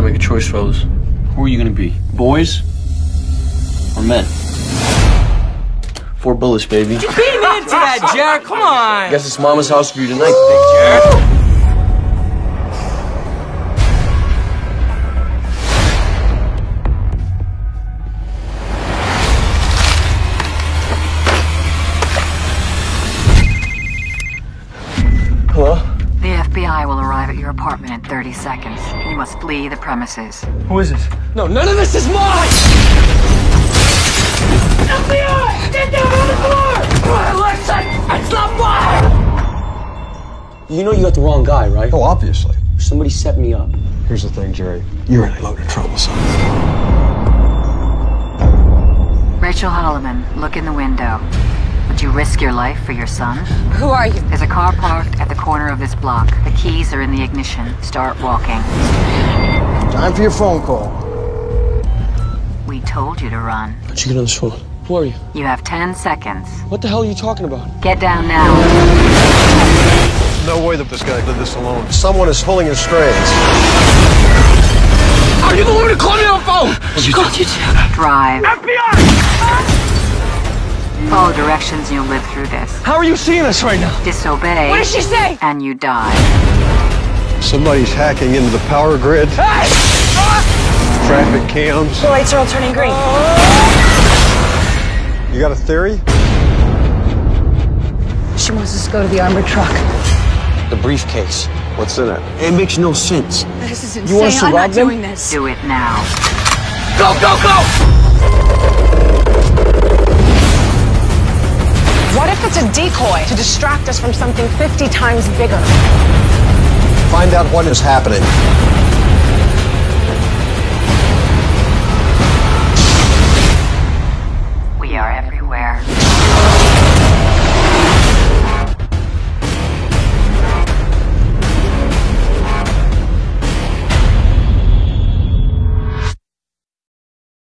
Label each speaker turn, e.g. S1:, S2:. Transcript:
S1: gotta make a choice, fellas. Who are you gonna be? Boys or men? Four bullets, baby.
S2: You beat me into that, Jared. Come on.
S1: Guess it's Mama's house for you tonight, big Jared.
S3: The FBI will arrive at your apartment in 30 seconds. You must flee the premises.
S1: Who is this?
S2: No, none of this is mine. FBI! Get down on the floor! Listen, it's not mine.
S1: You know you got the wrong guy, right?
S4: Oh, obviously.
S1: Somebody set me up.
S4: Here's the thing, Jerry. You're in a load of trouble, son.
S3: Rachel Holloman, look in the window. Would you risk your life for your son?
S5: Who are you?
S3: There's a car parked at the corner of this block. The keys are in the ignition. Start walking.
S4: Time for your phone call.
S3: We told you to run.
S1: How'd you get on this phone? Who are you?
S3: You have 10 seconds.
S1: What the hell are you talking about?
S3: Get down now.
S4: No way that this guy did this alone. Someone is pulling his strings.
S2: Are you the one who called me on the phone? She called you too.
S3: Drive.
S2: FBI!
S3: Follow directions and you'll live through this.
S2: How are you seeing us right now?
S3: Disobey.
S5: What did she say?
S3: And you die.
S4: Somebody's hacking into the power grid,
S2: Hey! Ah!
S4: traffic cams.
S5: The lights are all turning green.
S4: You got a theory?
S5: She wants us to go to the armored truck.
S1: The briefcase.
S4: What's in it?
S1: It makes no sense.
S5: This is
S1: You want us to
S5: I'm
S1: rob
S5: not
S1: them?
S5: doing this.
S3: Do it now.
S2: Go, go, go!
S6: It's a decoy to distract us from something 50 times bigger?
S4: Find out what is happening.